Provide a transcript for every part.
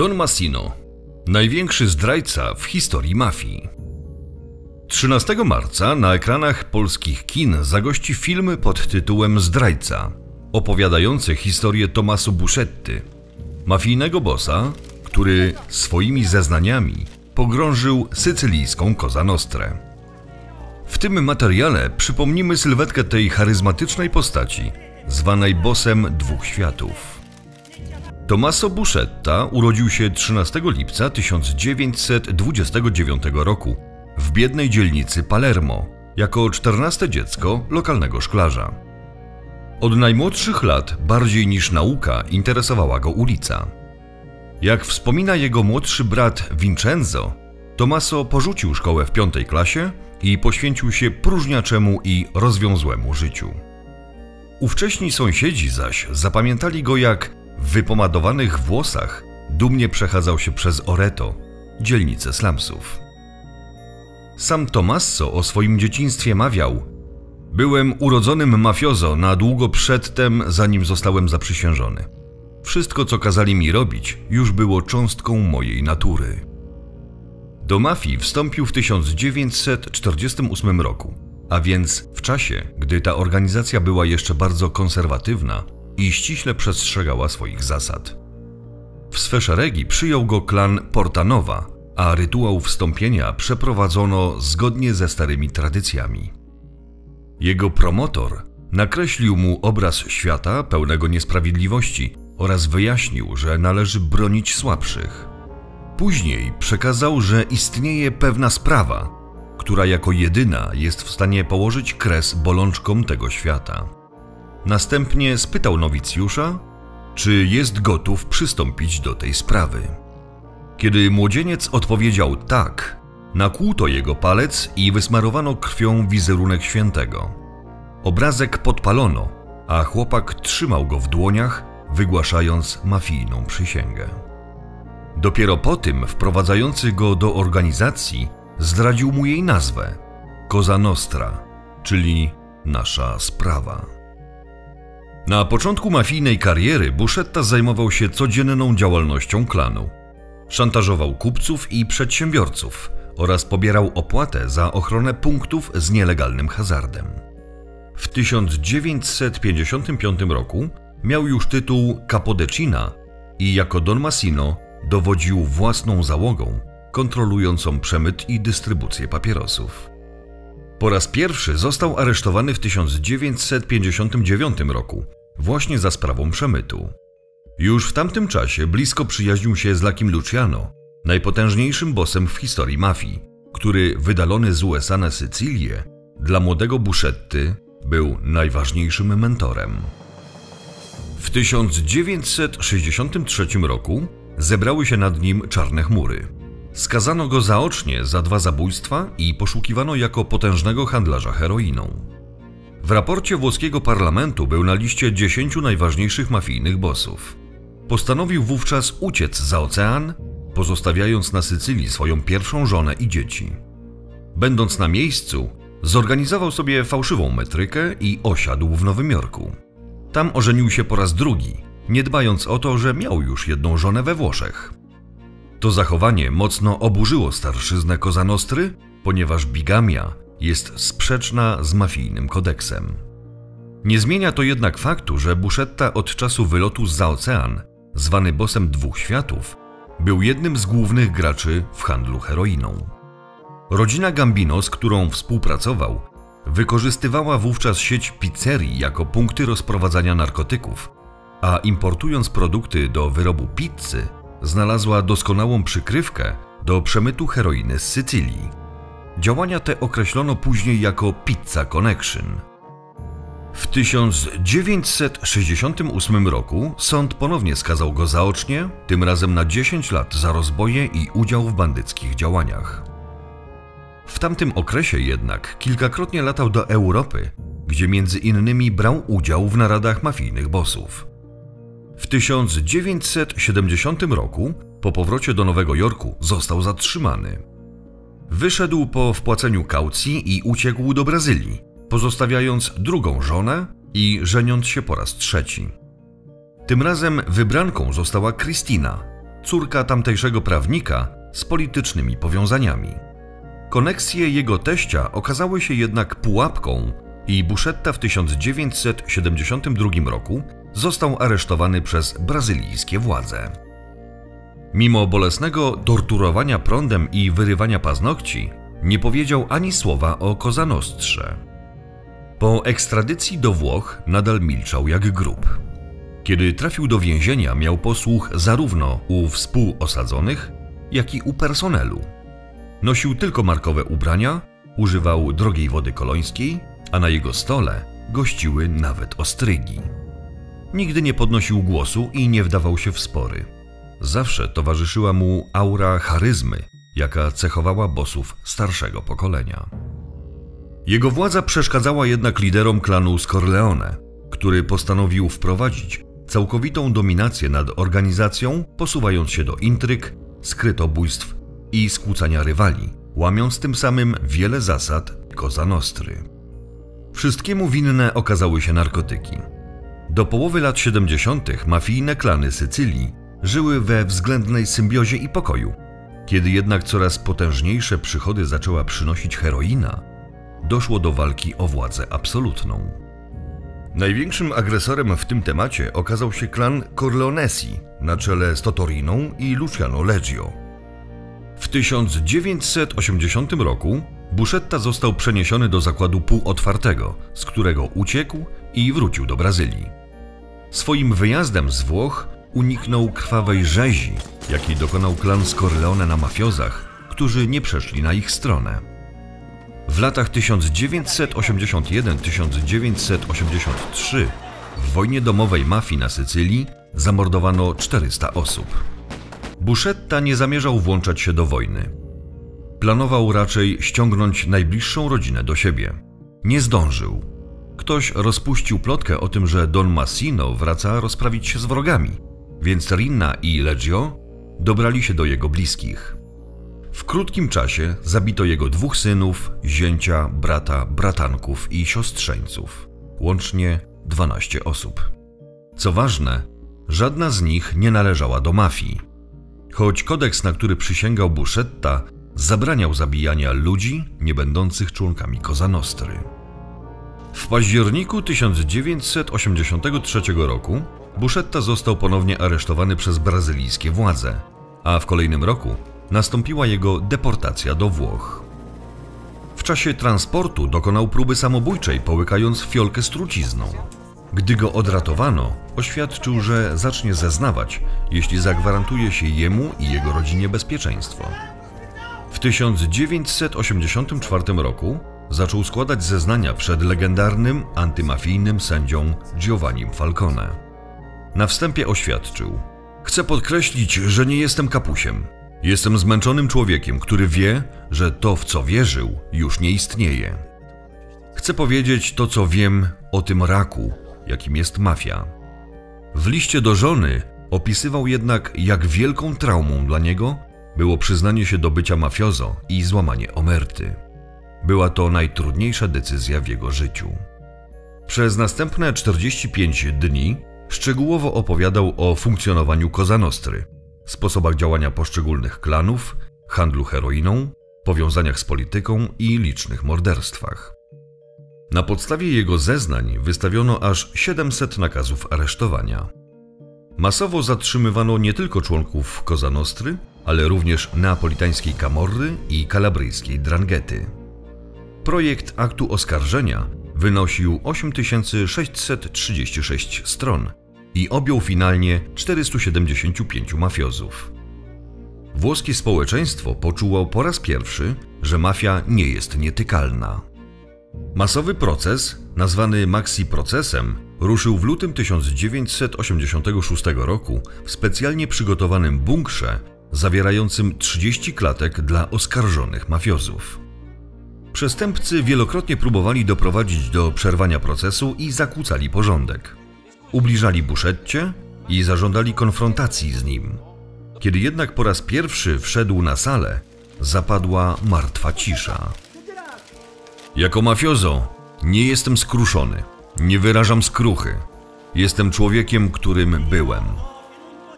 Don Massino, największy zdrajca w historii mafii. 13 marca na ekranach polskich kin zagości film pod tytułem Zdrajca, opowiadający historię Tomaso Buscetty, mafijnego bossa, który swoimi zeznaniami pogrążył sycylijską Cosa Nostrę. W tym materiale przypomnimy sylwetkę tej charyzmatycznej postaci, zwanej bossem dwóch światów. Tommaso Buscetta urodził się 13 lipca 1929 roku w biednej dzielnicy Palermo jako czternaste dziecko lokalnego szklarza. Od najmłodszych lat bardziej niż nauka interesowała go ulica. Jak wspomina jego młodszy brat Vincenzo, Tommaso porzucił szkołę w piątej klasie i poświęcił się próżniaczemu i rozwiązłemu życiu. Ówcześni sąsiedzi zaś zapamiętali go jak w wypomadowanych włosach dumnie przechadzał się przez Oreto, dzielnicę slumsów. Sam Tommaso o swoim dzieciństwie mawiał: Byłem urodzonym mafiozo na długo przedtem, zanim zostałem zaprzysiężony. Wszystko, co kazali mi robić, już było cząstką mojej natury. Do mafii wstąpił w 1948 roku, a więc w czasie, gdy ta organizacja była jeszcze bardzo konserwatywna i ściśle przestrzegała swoich zasad. W swe szeregi przyjął go klan Portanowa, a rytuał wstąpienia przeprowadzono zgodnie ze starymi tradycjami. Jego promotor nakreślił mu obraz świata pełnego niesprawiedliwości oraz wyjaśnił, że należy bronić słabszych. Później przekazał, że istnieje pewna sprawa, która jako jedyna jest w stanie położyć kres bolączkom tego świata. Następnie spytał nowicjusza, czy jest gotów przystąpić do tej sprawy. Kiedy młodzieniec odpowiedział tak, nakłuto jego palec i wysmarowano krwią wizerunek świętego. Obrazek podpalono, a chłopak trzymał go w dłoniach, wygłaszając mafijną przysięgę. Dopiero po tym wprowadzający go do organizacji zdradził mu jej nazwę Cosa Nostra, czyli nasza sprawa. Na początku mafijnej kariery Buszetta zajmował się codzienną działalnością klanu. Szantażował kupców i przedsiębiorców oraz pobierał opłatę za ochronę punktów z nielegalnym hazardem. W 1955 roku miał już tytuł Capodecina i jako Don Massino dowodził własną załogą kontrolującą przemyt i dystrybucję papierosów. Po raz pierwszy został aresztowany w 1959 roku właśnie za sprawą przemytu. Już w tamtym czasie blisko przyjaźnił się z Lakim Luciano, najpotężniejszym bossem w historii mafii, który wydalony z USA na Sycylię dla młodego Buscetty był najważniejszym mentorem. W 1963 roku zebrały się nad nim czarne chmury. Skazano go zaocznie za dwa zabójstwa i poszukiwano jako potężnego handlarza heroiną. W raporcie włoskiego parlamentu był na liście 10 najważniejszych mafijnych bossów. Postanowił wówczas uciec za ocean, pozostawiając na Sycylii swoją pierwszą żonę i dzieci. Będąc na miejscu, zorganizował sobie fałszywą metrykę i osiadł w Nowym Jorku. Tam ożenił się po raz drugi, nie dbając o to, że miał już jedną żonę we Włoszech. To zachowanie mocno oburzyło starszyznę Kozanostry, ponieważ bigamia jest sprzeczna z mafijnym kodeksem. Nie zmienia to jednak faktu, że Buszetta od czasu wylotu za ocean, zwany bosem dwóch światów, był jednym z głównych graczy w handlu heroiną. Rodzina Gambino, z którą współpracował, wykorzystywała wówczas sieć pizzerii jako punkty rozprowadzania narkotyków, a importując produkty do wyrobu pizzy, znalazła doskonałą przykrywkę do przemytu heroiny z Sycylii. Działania te określono później jako Pizza Connection. W 1968 roku sąd ponownie skazał go zaocznie, tym razem na 10 lat za rozboje i udział w bandyckich działaniach. W tamtym okresie jednak kilkakrotnie latał do Europy, gdzie między innymi brał udział w naradach mafijnych bossów. W 1970 roku, po powrocie do Nowego Jorku, został zatrzymany. Wyszedł po wpłaceniu kaucji i uciekł do Brazylii, pozostawiając drugą żonę i żeniąc się po raz trzeci. Tym razem wybranką została Christina, córka tamtejszego prawnika z politycznymi powiązaniami. Koneksje jego teścia okazały się jednak pułapką i Buszetta w 1972 roku został aresztowany przez brazylijskie władze. Mimo bolesnego torturowania prądem i wyrywania paznokci, nie powiedział ani słowa o Kozanostrze. Po ekstradycji do Włoch nadal milczał jak grób. Kiedy trafił do więzienia, miał posłuch zarówno u współosadzonych, jak i u personelu. Nosił tylko markowe ubrania, używał drogiej wody kolońskiej, a na jego stole gościły nawet ostrygi. Nigdy nie podnosił głosu i nie wdawał się w spory. Zawsze towarzyszyła mu aura charyzmy, jaka cechowała bosów starszego pokolenia. Jego władza przeszkadzała jednak liderom klanu Scorleone, który postanowił wprowadzić całkowitą dominację nad organizacją, posuwając się do intryg, skrytobójstw i skłócania rywali, łamiąc tym samym wiele zasad Koza Nostry. Wszystkiemu winne okazały się narkotyki. Do połowy lat 70. mafijne klany Sycylii żyły we względnej symbiozie i pokoju. Kiedy jednak coraz potężniejsze przychody zaczęła przynosić heroina, doszło do walki o władzę absolutną. Największym agresorem w tym temacie okazał się klan Corleonesi na czele z Totoriną i Luciano Leggio. W 1980 roku Buszetta został przeniesiony do zakładu półotwartego, z którego uciekł i wrócił do Brazylii. Swoim wyjazdem z Włoch uniknął krwawej rzezi, jakiej dokonał klan Scorleone na mafiozach, którzy nie przeszli na ich stronę. W latach 1981-1983 w wojnie domowej mafii na Sycylii zamordowano 400 osób. Buszetta nie zamierzał włączać się do wojny. Planował raczej ściągnąć najbliższą rodzinę do siebie. Nie zdążył. Ktoś rozpuścił plotkę o tym, że Don Massino wraca rozprawić się z wrogami, więc Rinna i Leggio dobrali się do jego bliskich. W krótkim czasie zabito jego dwóch synów, zięcia, brata, bratanków i siostrzeńców. Łącznie 12 osób. Co ważne, żadna z nich nie należała do mafii. Choć kodeks, na który przysięgał Buszetta, zabraniał zabijania ludzi nie będących członkami Koza Nostry. W październiku 1983 roku Buszetta został ponownie aresztowany przez brazylijskie władze, a w kolejnym roku nastąpiła jego deportacja do Włoch. W czasie transportu dokonał próby samobójczej, połykając fiolkę z trucizną. Gdy go odratowano, oświadczył, że zacznie zeznawać, jeśli zagwarantuje się jemu i jego rodzinie bezpieczeństwo. W 1984 roku zaczął składać zeznania przed legendarnym antymafijnym sędzią Giovannim Falcone. Na wstępie oświadczył: Chcę podkreślić, że nie jestem kapusiem. Jestem zmęczonym człowiekiem, który wie, że to, w co wierzył, już nie istnieje. Chcę powiedzieć to, co wiem o tym raku, jakim jest mafia. W liście do żony opisywał jednak, jak wielką traumą dla niego było przyznanie się do bycia mafiozo i złamanie omerty. Była to najtrudniejsza decyzja w jego życiu. Przez następne 45 dni szczegółowo opowiadał o funkcjonowaniu Kozanostry, sposobach działania poszczególnych klanów, handlu heroiną, powiązaniach z polityką i licznych morderstwach. Na podstawie jego zeznań wystawiono aż 700 nakazów aresztowania. Masowo zatrzymywano nie tylko członków Kozanostry, ale również neapolitańskiej Camorry i kalabryjskiej Dranghety. Projekt aktu oskarżenia wynosił 8636 stron i objął finalnie 475 mafiozów. Włoskie społeczeństwo poczuło po raz pierwszy, że mafia nie jest nietykalna. Masowy proces, nazwany Maxi procesem, ruszył w lutym 1986 roku w specjalnie przygotowanym bunkrze zawierającym 30 klatek dla oskarżonych mafiozów. Przestępcy wielokrotnie próbowali doprowadzić do przerwania procesu i zakłócali porządek. Ubliżali Buszetcie i zażądali konfrontacji z nim. Kiedy jednak po raz pierwszy wszedł na salę, zapadła martwa cisza. Jako mafiozo nie jestem skruszony, nie wyrażam skruchy. Jestem człowiekiem, którym byłem.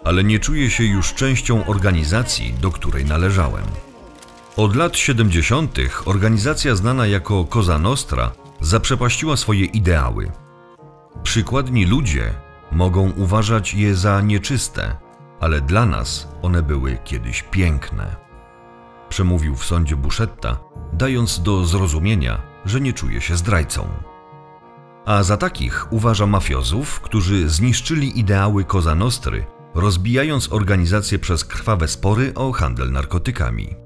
ale nie czuję się już częścią organizacji, do której należałem. Od lat 70. organizacja znana jako Cosa Nostra zaprzepaściła swoje ideały. Przykładni ludzie mogą uważać je za nieczyste, ale dla nas one były kiedyś piękne. Przemówił w sądzie Buszetta, dając do zrozumienia, że nie czuje się zdrajcą. A za takich uważa mafiozów, którzy zniszczyli ideały Cosa Nostry, rozbijając organizację przez krwawe spory o handel narkotykami.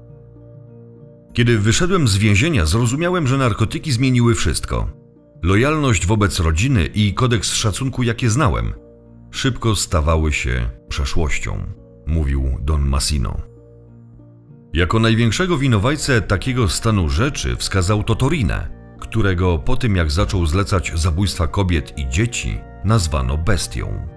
Kiedy wyszedłem z więzienia, zrozumiałem, że narkotyki zmieniły wszystko. Lojalność wobec rodziny i kodeks szacunku, jakie znałem, szybko stawały się przeszłością, mówił Don Massino. Jako największego winowajcę takiego stanu rzeczy wskazał Totorinę, którego po tym jak zaczął zlecać zabójstwa kobiet i dzieci, nazwano bestią.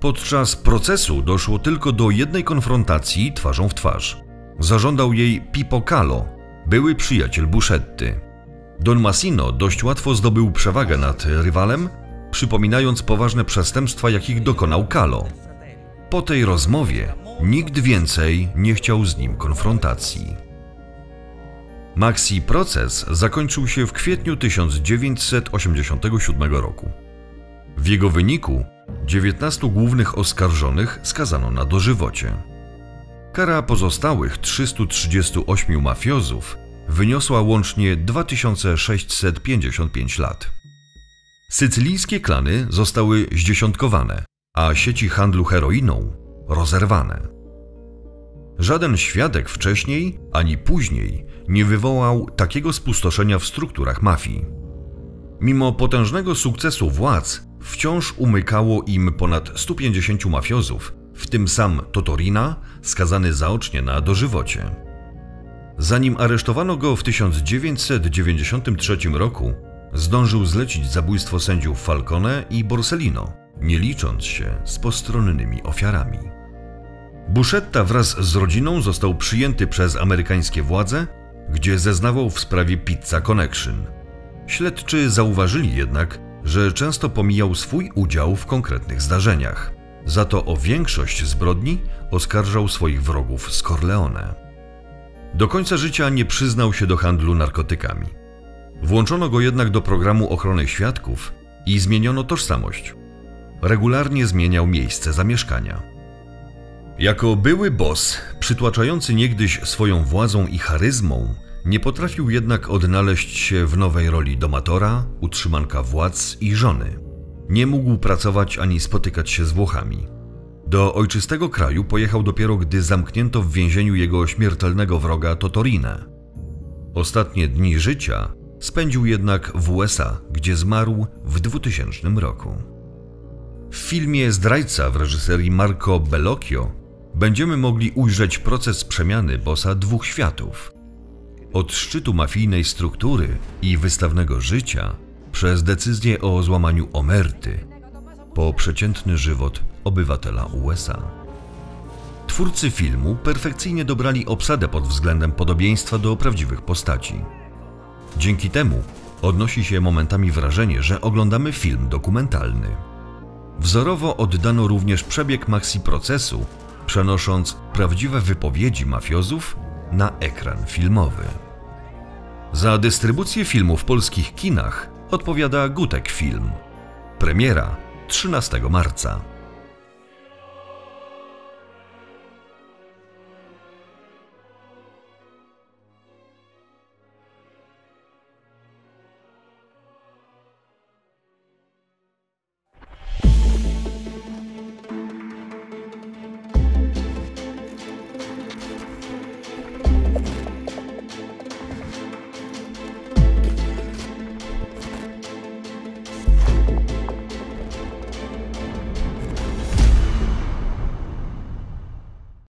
Podczas procesu doszło tylko do jednej konfrontacji twarzą w twarz. Zażądał jej Pipo Calo, były przyjaciel Buszetty. Don Massino dość łatwo zdobył przewagę nad rywalem, przypominając poważne przestępstwa, jakich dokonał Calo. Po tej rozmowie nikt więcej nie chciał z nim konfrontacji. Maxi proces zakończył się w kwietniu 1987 roku. W jego wyniku 19 głównych oskarżonych skazano na dożywocie. Kara pozostałych 338 mafiozów wyniosła łącznie 2655 lat. Sycylijskie klany zostały zdziesiątkowane, a sieci handlu heroiną rozerwane. Żaden świadek wcześniej ani później nie wywołał takiego spustoszenia w strukturach mafii. Mimo potężnego sukcesu władz, wciąż umykało im ponad 150 mafiozów, w tym sam Totorina, skazany zaocznie na dożywocie. Zanim aresztowano go w 1993 roku, zdążył zlecić zabójstwo sędziów Falcone i Borsellino, nie licząc się z postronnymi ofiarami. Buszetta wraz z rodziną został przyjęty przez amerykańskie władze, gdzie zeznawał w sprawie Pizza Connection. Śledczy zauważyli jednak, że często pomijał swój udział w konkretnych zdarzeniach. Za to o większość zbrodni oskarżał swoich wrogów z Corleone. Do końca życia nie przyznał się do handlu narkotykami. Włączono go jednak do programu ochrony świadków i zmieniono tożsamość. Regularnie zmieniał miejsce zamieszkania. Jako były boss, przytłaczający niegdyś swoją władzą i charyzmą, nie potrafił jednak odnaleźć się w nowej roli domatora, utrzymanka władz i żony. Nie mógł pracować ani spotykać się z Włochami. Do ojczystego kraju pojechał dopiero gdy zamknięto w więzieniu jego śmiertelnego wroga Totorinę. Ostatnie dni życia spędził jednak w USA, gdzie zmarł w 2000 roku. W filmie Zdrajca w reżyserii Marco Bellocchio będziemy mogli ujrzeć proces przemiany bossa dwóch światów – od szczytu mafijnej struktury i wystawnego życia, przez decyzję o złamaniu omerty, po przeciętny żywot obywatela USA. Twórcy filmu perfekcyjnie dobrali obsadę pod względem podobieństwa do prawdziwych postaci. Dzięki temu odnosi się momentami wrażenie, że oglądamy film dokumentalny. Wzorowo oddano również przebieg maxi procesu, przenosząc prawdziwe wypowiedzi mafiozów na ekran filmowy. Za dystrybucję filmu w polskich kinach odpowiada Gutek Film. Premiera 13 marca.